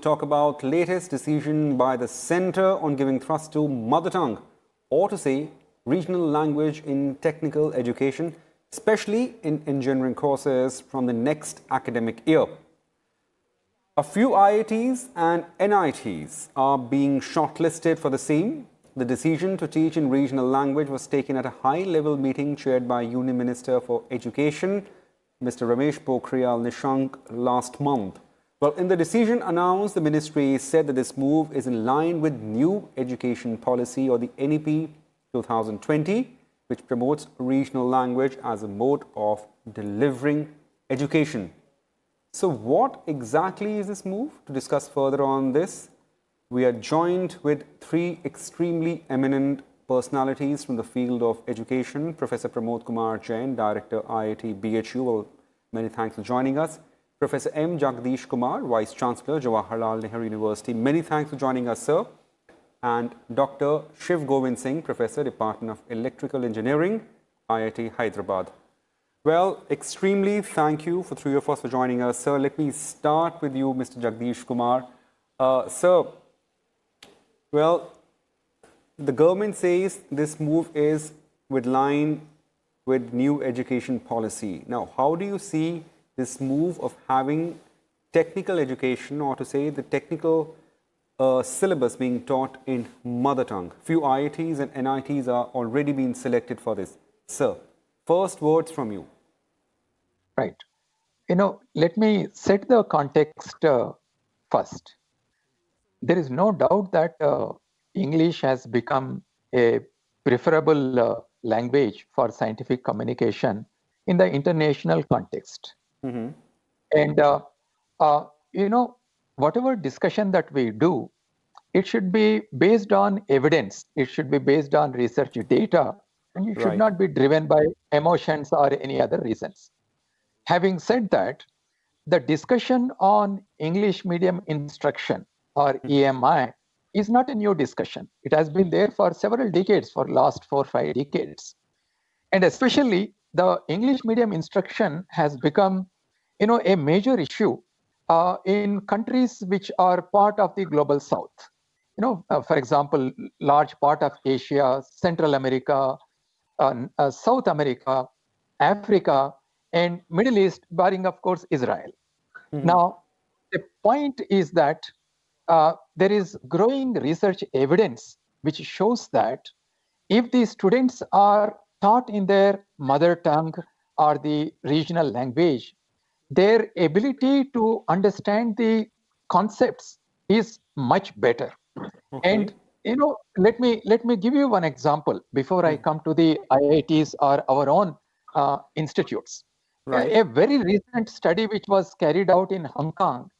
talk about latest decision by the Centre on giving thrust to mother tongue, or to say regional language in technical education, especially in engineering courses from the next academic year. A few IITs and NITs are being shortlisted for the same. The decision to teach in regional language was taken at a high-level meeting chaired by Union Minister for Education, Mr. Ramesh Pokhriyal Nishank, last month. Well, in the decision announced, the ministry said that this move is in line with new education policy or the NEP 2020, which promotes regional language as a mode of delivering education. So, what exactly is this move? To discuss further on this, we are joined with three extremely eminent personalities from the field of education. Professor Pramod Kumar Jain, Director IIT BHU. Well, many thanks for joining us. Professor M. Jagdish Kumar, Vice Chancellor, Jawaharlal Nehru University. Many thanks for joining us, sir. And Dr. Shiv Govind Singh, Professor, Department of Electrical Engineering, IIT Hyderabad. Well, extremely thank you for three of us for joining us, sir. Let me start with you, Mr. Jagdish Kumar. Uh, sir, well, the government says this move is with line with new education policy. Now, how do you see this move of having technical education or to say the technical uh, syllabus being taught in mother tongue. Few IITs and NITs are already being selected for this. Sir, first words from you. Right. You know, let me set the context uh, first. There is no doubt that uh, English has become a preferable uh, language for scientific communication in the international context. Mm-hmm. And, uh, uh, you know, whatever discussion that we do, it should be based on evidence. It should be based on research data, and it should right. not be driven by emotions or any other reasons. Having said that, the discussion on English medium instruction or mm-hmm. EMI is not a new discussion. It has been there for several decades, for last four five decades, and especially the English medium instruction has become, you know, a major issue uh, in countries which are part of the global south. You know, uh, for example, large part of Asia, Central America, uh, uh South America, Africa, and Middle East, barring of course Israel. Mm-hmm. Now, the point is that uh, there is growing research evidence which shows that if the students are taught in their mother tongue or the regional language, their ability to understand the concepts is much better. Okay. And you know, let me let me give you one example before I hmm. come to the IITs or our own uh, institutes. Right. A, a very recent study which was carried out in Hong Kong,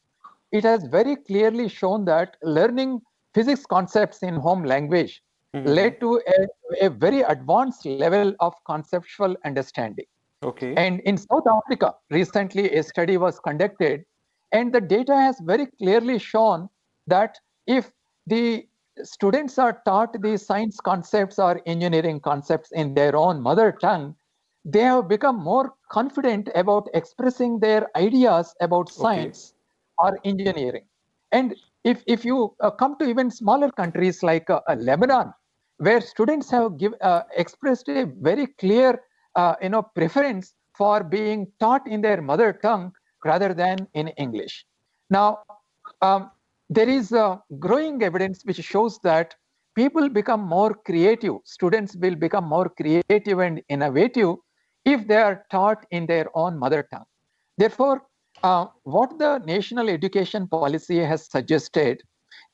it has very clearly shown that learning physics concepts in home language mm-hmm. led to a, a very advanced level of conceptual understanding. Okay. And in South Africa, recently a study was conducted, and the data has very clearly shown that if the students are taught these science concepts or engineering concepts in their own mother tongue, they have become more confident about expressing their ideas about science okay. or engineering. And if, if you uh, come to even smaller countries like uh, uh, Lebanon, where students have give, uh, expressed a very clear uh, you know, preference for being taught in their mother tongue rather than in English. Now, um, there is growing evidence which shows that people become more creative, students will become more creative and innovative if they are taught in their own mother tongue. Therefore, uh, what the national education policy has suggested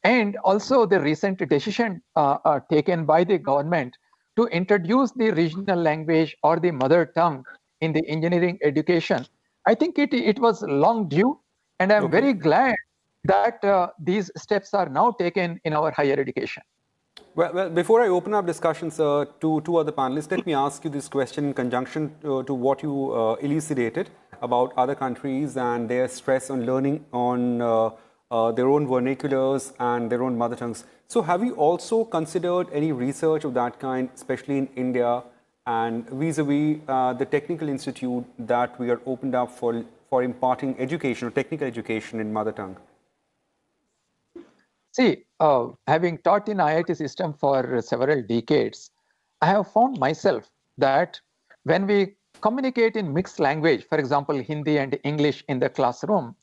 and also the recent decision uh, uh, taken by the government to introduce the regional language or the mother tongue in the engineering education. I think it, it was long due, and I'm okay. very glad that uh, these steps are now taken in our higher education. Well, well, before I open up discussions uh, to two other panelists, let me ask you this question in conjunction to, uh, to what you uh, elucidated about other countries and their stress on learning on uh, their own vernaculars and their own mother tongues. So have you also considered any research of that kind, especially in India and vis-a-vis uh, the technical institute that we are opened up for, for imparting education or technical education in mother tongue? See, uh, having taught in IIT system for several decades, I have found myself that when we communicate in mixed language, for example, Hindi and English in the classroom,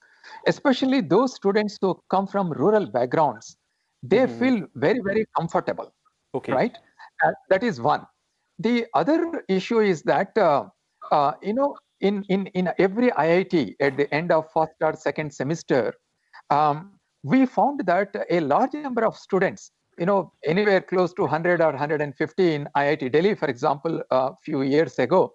especially those students who come from rural backgrounds, they mm-hmm. feel very, very comfortable. Okay. Right? Uh, that is one. The other issue is that, uh, uh, you know, in, in, in every IIT at the end of first or second semester, um, we found that a large number of students, you know, anywhere close to 100 or 150 in IIT Delhi, for example, a few years ago,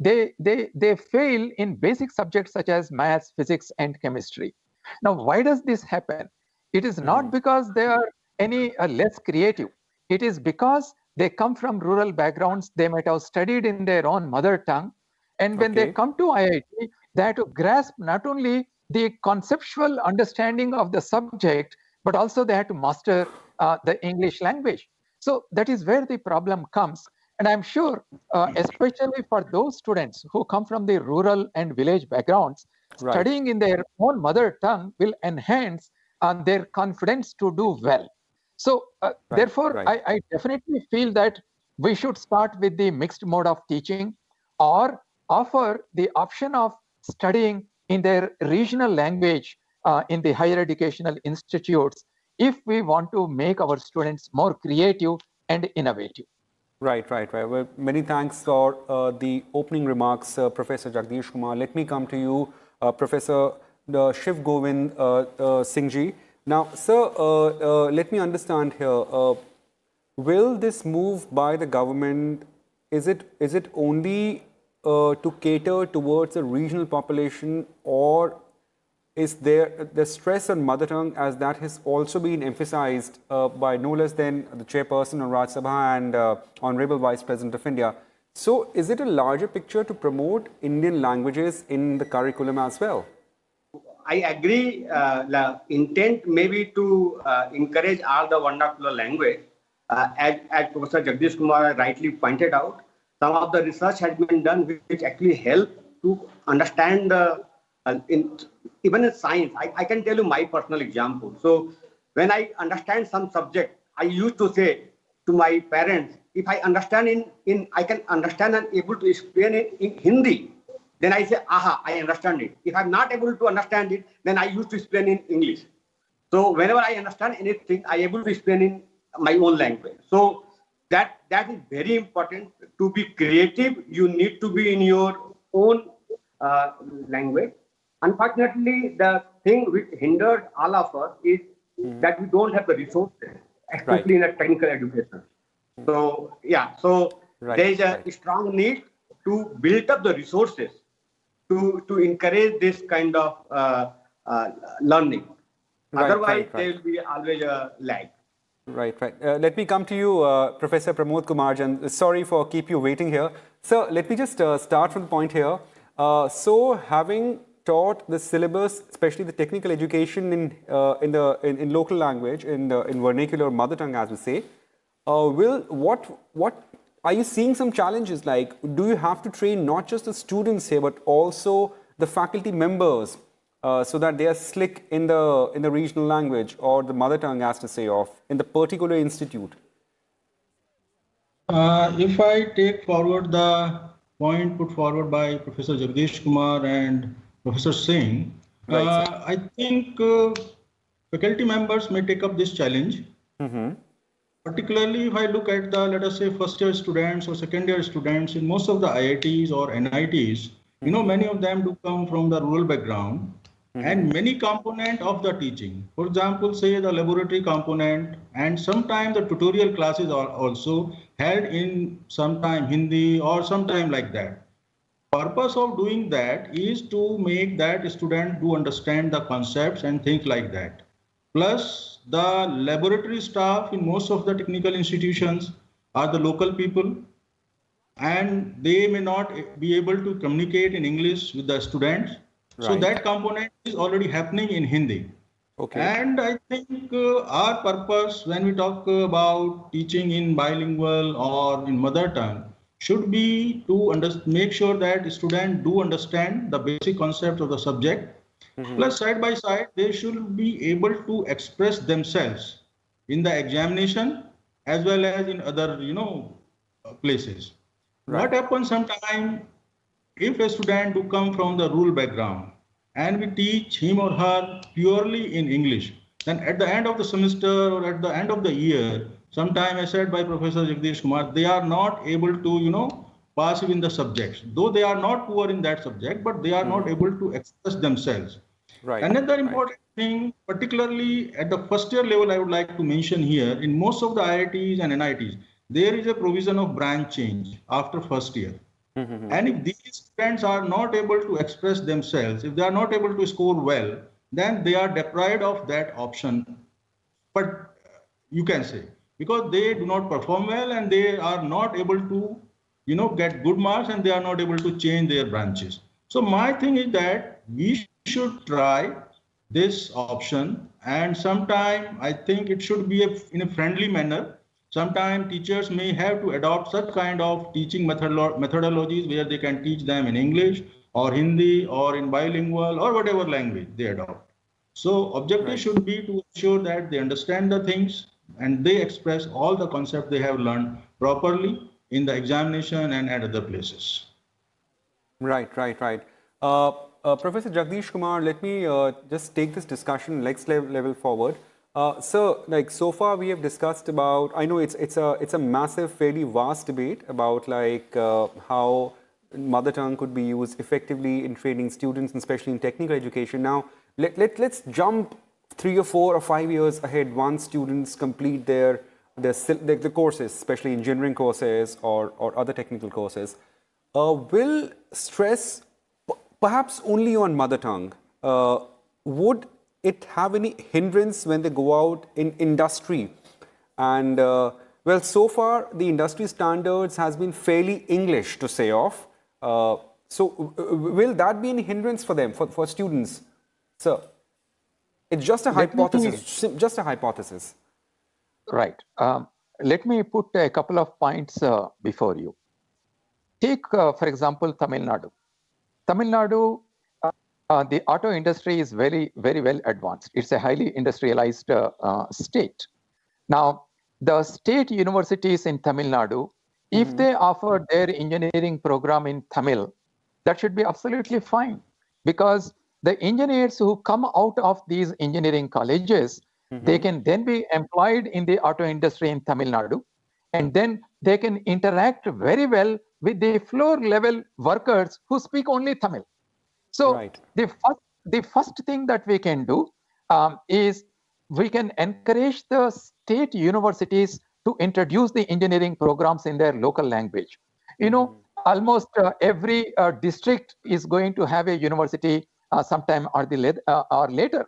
they, they, they fail in basic subjects such as maths, physics, and chemistry. Now, why does this happen? It is not hmm. because they are any uh, less creative. It is because they come from rural backgrounds. They might have studied in their own mother tongue. And when okay. they come to IIT, they have to grasp not only the conceptual understanding of the subject, but also they have to master uh, the English language. So that is where the problem comes. And I'm sure, uh, especially for those students who come from the rural and village backgrounds, right. studying in their own mother tongue will enhance uh, their confidence to do well. So, uh, right. therefore, right. I, I definitely feel that we should start with the mixed mode of teaching or offer the option of studying in their regional language uh, in the higher educational institutes if we want to make our students more creative and innovative. Right, right, right. Well, many thanks for uh, the opening remarks, uh, Professor Jagdish Kumar. Let me come to you, uh, Professor uh, Shiv Govind uh, uh, Singhji. Now, sir, let me understand here. will this move by the government, is it is it only to cater towards a regional population or is there the stress on mother tongue as that has also been emphasized uh, by no less than the chairperson of Rajya Sabha and uh, Honorable Vice President of India. So is it a larger picture to promote Indian languages in the curriculum as well? I agree. Uh, the intent may be to uh, encourage all the vernacular language. Uh, as, as Professor Jagdish Kumar rightly pointed out, some of the research has been done which actually help to understand the in even in science, I, I can tell you my personal example. So when I understand some subject, I used to say to my parents, if I understand in, in I can understand and able to explain it in Hindi, then I say, aha, I understand it. If I'm not able to understand it, then I used to explain in English. So whenever I understand anything, I able to explain in my own language. So that that is very important. To be creative, you need to be in your own uh, language. Unfortunately, the thing which hinders all of us is mm-hmm. that we don't have the resources, especially right. in a technical education. So, yeah, so right. there is a right. strong need to build up the resources to, to encourage this kind of uh, uh, learning. Otherwise, there will be always a lag. Right, right. Uh, let me come to you, uh, Professor Pramod Kumar Jain. Sorry for keep you waiting here. So let me just uh, start from the point here. Uh, so having taught the syllabus, especially the technical education in, uh, in, the, in, in, local language, in, the, in vernacular mother tongue, as we say, uh, will, what, what, are you seeing some challenges like, do you have to train not just the students here, but also the faculty members uh, so that they are slick in the, in the regional language or the mother tongue, as to say, of in the particular institute? Uh, if I take forward the point put forward by Professor Jagdish Kumar and Professor Singh. Right, uh, I think uh, faculty members may take up this challenge. Mm-hmm. Particularly if I look at the, let us say, first year students or second year students in most of the IITs or NITs, mm-hmm. you know, many of them do come from the rural background mm-hmm. and many component of the teaching. For example, say the laboratory component and sometimes the tutorial classes are also held in sometime Hindi or sometime like that purpose of doing that is to make that student do understand the concepts and think like that. Plus the laboratory staff in most of the technical institutions are the local people and they may not be able to communicate in english with the students. Right. so that component is already happening in hindi. Okay. And i think uh, our purpose when we talk about teaching in bilingual or in mother tongue should be to under, make sure that students do understand the basic concept of the subject. Mm-hmm. Plus, side by side, they should be able to express themselves in the examination as well as in other, you know, places. Right. What happens sometimes if a student who come from the rural background and we teach him or her purely in English, then at the end of the semester or at the end of the year, sometime I said by Professor Jagdish Kumar, they are not able to, you know, pass in the subjects. Though they are not poor in that subject, but they are mm. not hmm. able to express themselves. Right. Another important right. thing, particularly at the first year level, I would like to mention here, in most of the IITs and NITs, there is a provision of branch change after first year. Mm-hmm. And if these students are not able to express themselves, if they are not able to score well, then they are deprived of that option. But you can say because they do not perform well and they are not able to, you know, get good marks and they are not able to change their branches. So my thing is that we should try this option and sometime I think it should be a, in a friendly manner Sometimes teachers may have to adopt such kind of teaching methodologies where they can teach them in English or Hindi or in bilingual or whatever language they adopt. So objective right. should be to ensure that they understand the things and they express all the concepts they have learned properly in the examination and at other places. Right, right, right. Uh, uh, Professor Jagdish Kumar, let me uh, just take this discussion next level, forward. Uh, so, like so far we have discussed about. I know it's it's a it's a massive, fairly vast debate about like uh, how mother tongue could be used effectively in training students, especially in technical education. Now, let, let let's jump three or four or five years ahead once students complete their their the, the courses, especially engineering courses or or other technical courses. Uh, will stress perhaps only on mother tongue uh, would it have any hindrance when they go out in industry? And uh, well, so far the industry standards has been fairly English to say off. Uh, so will that be any hindrance for them, for, for students? Sir, it's just a let hypothesis, me, just a hypothesis. Right. Um, let me put a couple of points uh, before you. Take, uh, for example, Tamil Nadu. Tamil Nadu uh, the auto industry is very, very well advanced. It's a highly industrialized uh, uh, state. Now, the state universities in Tamil Nadu, mm-hmm. if they offer their engineering program in Tamil, that should be absolutely fine because the engineers who come out of these engineering colleges, mm-hmm. they can then be employed in the auto industry in Tamil Nadu, and then they can interact very well with the floor level workers who speak only Tamil. So right. the first the first thing that we can do um, is we can encourage the state universities to introduce the engineering programs in their local language. You know, mm-hmm. almost uh, every uh, district is going to have a university uh, sometime or the uh, or later.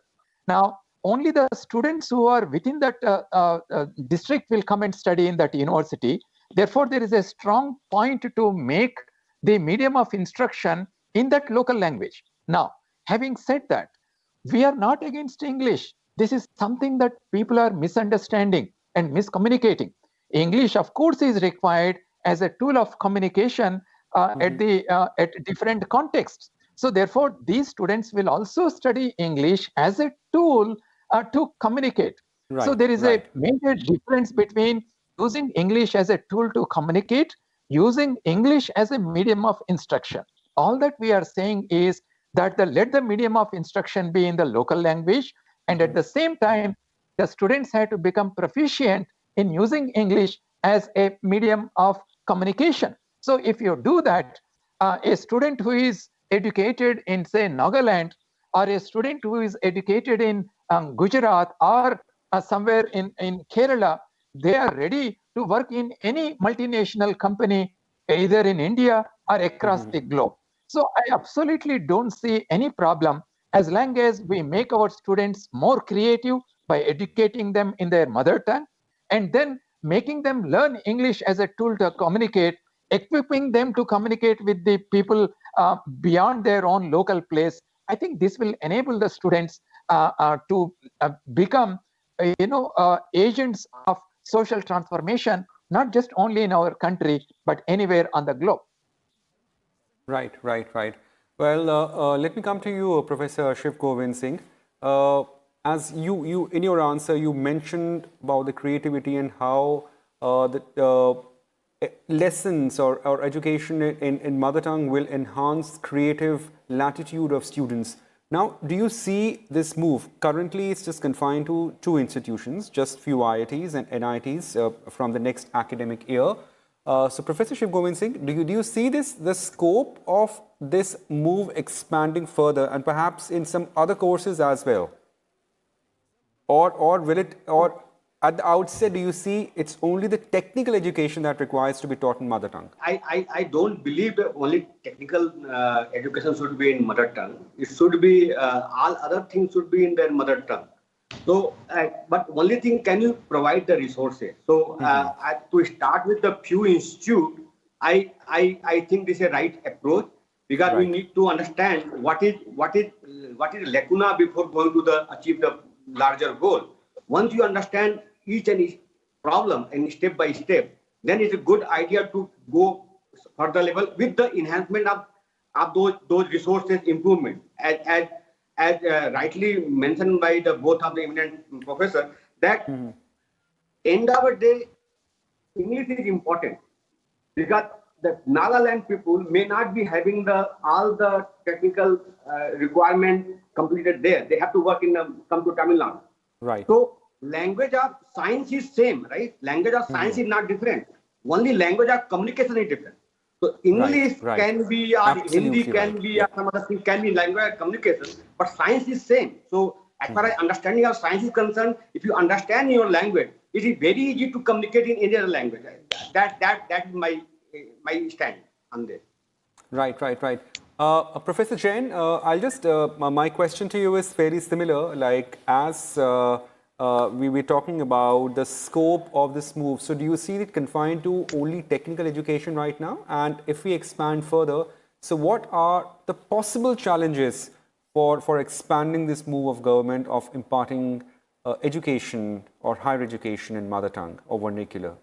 Now, only the students who are within that uh, uh, district will come and study in that university. Therefore, there is a strong point to make the medium of instruction in that local language. Now, having said that, we are not against English. This is something that people are misunderstanding and miscommunicating. English, of course, is required as a tool of communication uh, mm-hmm. at the uh, at different contexts. So, therefore, these students will also study English as a tool uh, to communicate. Right, so, there is right. a major difference between using English as a tool to communicate, using English as a medium of instruction all that we are saying is that the let the medium of instruction be in the local language and at the same time the students have to become proficient in using english as a medium of communication so if you do that uh, a student who is educated in say nagaland or a student who is educated in um, gujarat or uh, somewhere in, in kerala they are ready to work in any multinational company either in india or across mm-hmm. the globe so I absolutely don't see any problem as long as we make our students more creative by educating them in their mother tongue and then making them learn English as a tool to communicate, equipping them to communicate with the people uh, beyond their own local place. I think this will enable the students uh, uh, to become, you know, agents of social transformation, not just only in our country, but anywhere on the globe. Right, right, right. Well, uh, uh, let me come to you, Professor Shiv Govind Singh. Uh, as you, you in your answer, you mentioned about the creativity and how the lessons or, or education in, in mother tongue will enhance creative latitude of students. Now, do you see this move? Currently, it's just confined to two institutions, just few IITs and NITs uh, from the next academic year. Uh, so, Professor Shiv Govind Singh, do you, do you see this the scope of this move expanding further and perhaps in some other courses as well? Or, or will it, or at the outset, do you see it's only the technical education that requires to be taught in mother tongue? I, I, I don't believe that only technical uh, education should be in mother tongue. It should be, uh, all other things should be in their mother tongue. So, uh, but only thing, can you provide the resources? So, uh, mm-hmm. to start with the Pew Institute, I, I, I think this is a right approach because right. we need to understand what is what is what is lacuna before going to the achieve the larger goal. Once you understand each and each problem and step by step, then it's a good idea to go further level with the enhancement of, of those, those resources improvement. As, as, as uh, rightly mentioned by the both of the eminent professor, that mm-hmm. end of the day, English is important because the Nagaland people may not be having the all the technical uh, requirement completed there. They have to work in the, come to Tamil Nadu. Right. So language of science is same, right? Language of science mm-hmm. is not different. Only language of communication is different. So English right, right. can be, or Hindi can right. be, or some other thing can be language of communication, but science is same. So as far as mm-hmm. understanding of science is concerned, if you understand your language, it is very easy to communicate in any other language. That that that is my my stand on this. Right, right, right. Uh, Professor Jain, uh, I'll just uh, my question to you is very similar. Like as uh, we were talking about the scope of this move. So do you see it confined to only technical education right now? And if we expand further, so what are the possible challenges for, for expanding this move of government of imparting uh, education or higher education in mother tongue or vernacular?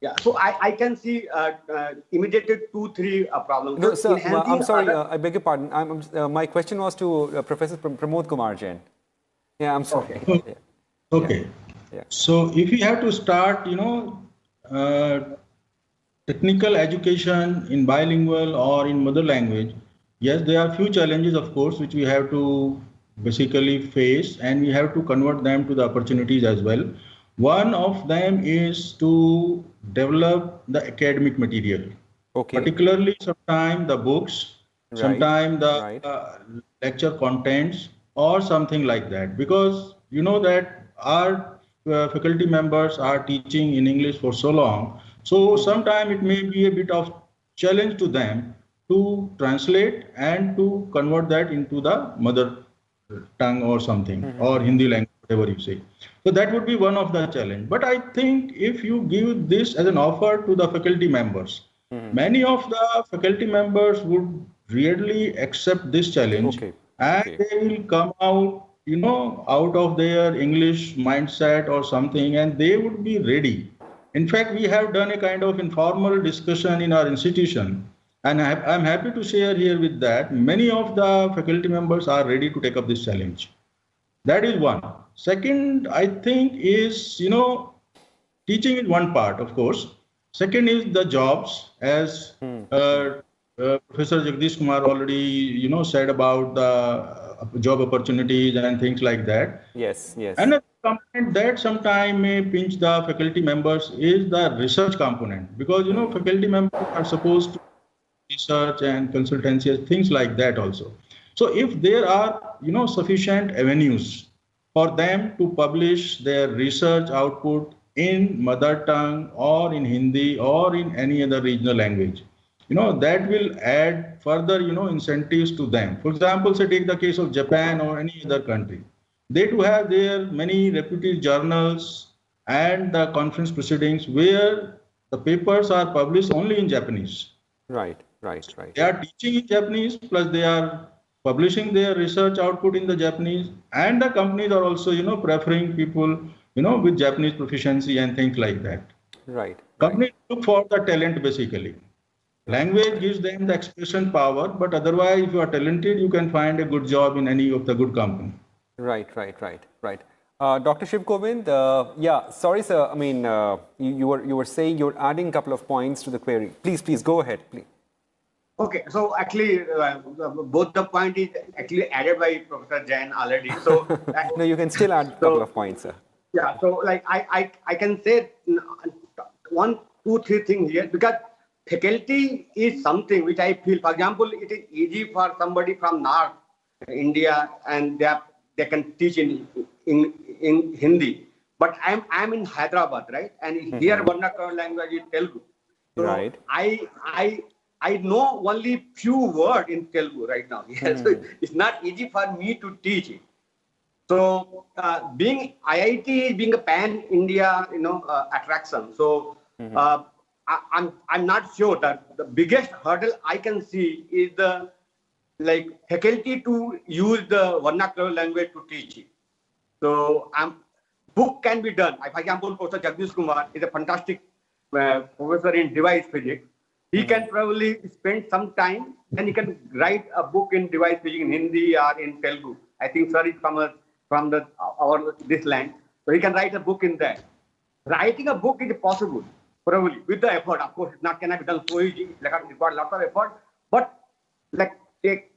Yeah, so I, I can see uh, uh, immediate two, three uh, problems. No, sir, I'm sorry, other... Uh, I beg your pardon. I'm, uh, my question was to uh, Professor Pramod Kumar Jain. Yeah, I'm sorry. Okay. Yeah. okay. Yeah. So if you have to start, you know, uh, technical education in bilingual or in mother language, yes, there are few challenges, of course, which we have to basically face, and we have to convert them to the opportunities as well. One of them is to develop the academic material. Okay. Particularly, sometimes the books, right. sometimes the right. uh, lecture contents, or something like that because you know that our uh, faculty members are teaching in english for so long so sometimes it may be a bit of challenge to them to translate and to convert that into the mother tongue or something mm-hmm. or hindi language whatever you say so that would be one of the challenge but i think if you give this as an offer to the faculty members mm-hmm. many of the faculty members would really accept this challenge okay and okay. they will come out you know out of their english mindset or something and they would be ready. In fact we have done a kind of informal discussion in our institution and i'm happy to share here with that. Many of the faculty members are ready to take up this challenge. That is one. Second i think is you know teaching is one part of course. Second is the jobs as hmm. uh, uh, Professor Jagdish Kumar already, you know, said about the uh, job opportunities and things like that. Yes, yes. And a component that sometimes may pinch the faculty members is the research component because, you know, faculty members are supposed to research and consultancy, things like that also. So if there are, you know, sufficient avenues for them to publish their research output in mother tongue or in Hindi or in any other regional language, you know that will add further you know incentives to them. For example say take the case of japan or any other country. They do have their many reputed journals and the conference proceedings where the papers are published only in japanese. Right right right. They are teaching in japanese plus they are publishing their research output in the japanese and the companies are also you know preferring people you know with japanese proficiency and things like that. Right companies right. look for the talent basically Language gives them the expression power, but otherwise, if you are talented, you can find a good job in any of the good company. Right, right, right, right. Uh, Dr. Shiv Govind, uh, yeah, sorry, sir. I mean, uh, you, you, were you were saying you're adding a couple of points to the query. Please, please go ahead, please. Okay, so actually, uh, both the point is actually added by Professor Jain already. So no, you can still add a couple so, of points, sir. Yeah, so like I, I, I can say one, two, three things here because faculty is something which I feel, for example, it is easy for somebody from North India and they, are, they can teach in, in, in Hindi. But I'm, I'm in Hyderabad, right? And mm-hmm. here vernacular language is Telugu. So right. I, I, I know only few words in Telugu right now. Mm. so it's not easy for me to teach it. So uh, being IIT being a pan India, you know, uh, attraction. So mm-hmm. uh, I, I'm, I'm not sure that the biggest hurdle I can see is the like faculty to use the vernacular language to teach it. So um, book can be done. For example, Professor Jagdish Kumar is a fantastic uh, professor in device physics. He mm-hmm. can probably spend some time and he can write a book in device physics in Hindi or in Telugu. I think sir is from a from the our this land. So he can write a book in that. Writing a book is possible, probably with the effort. Of course, it not cannot be done so easy. Like require lots of effort. But like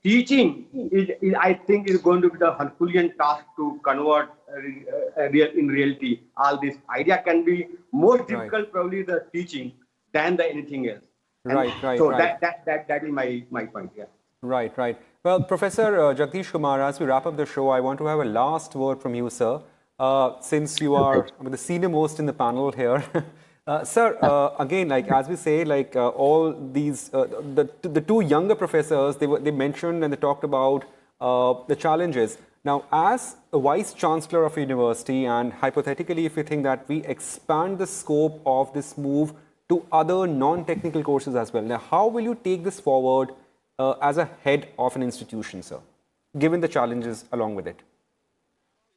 teaching is, is, I think is going to be the Herculean task to convert uh, uh, real in reality. All this idea can be more difficult right. probably the teaching than the anything else. And right, right. So right. that that that that is my my point. Yeah. Right, right. Well, Professor uh, Jagdish Kumar, as we wrap up the show, I want to have a last word from you, sir. Uh, since you are the senior most in the panel here, uh, sir, uh, again, like as we say, like uh, all these, uh, the, the two younger professors, they, were, they mentioned and they talked about the challenges. Now, as a vice chancellor of a university, and hypothetically, if you think that we expand the scope of this move to other non-technical courses as well, now how will you take this forward? uh, as a head of an institution, sir, given the challenges along with it?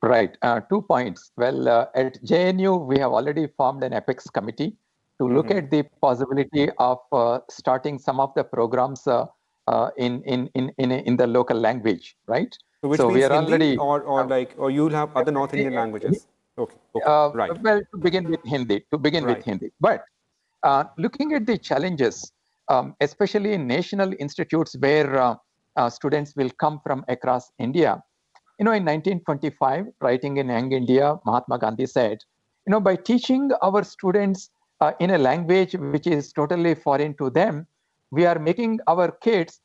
Right. Uh, two points. Well, uh, at JNU, we have already formed an apex committee to look mm-hmm. at the possibility of uh, starting some of the programs uh, uh, in, in, in, in, in the local language, right? So, which so we are Hindi already or, or like or you'll have other North Indian languages. Okay. okay. right. Well, to begin with Hindi, to begin right. with Hindi, but looking at the challenges um, especially in national institutes where uh, uh, students will come from across India. You know, in 1925, writing in Young India, Mahatma Gandhi said, you know, by teaching our students uh, in a language which is totally foreign to them, we are making our kids